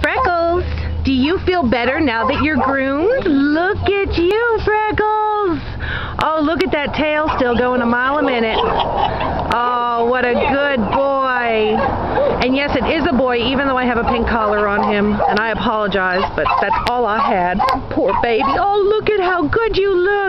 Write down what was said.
Freckles, do you feel better now that you're groomed? Look at you, Freckles. Oh, look at that tail still going a mile a minute. Oh, what a good boy. And yes, it is a boy, even though I have a pink collar on him. And I apologize, but that's all I had. Poor baby. Oh, look at how good you look.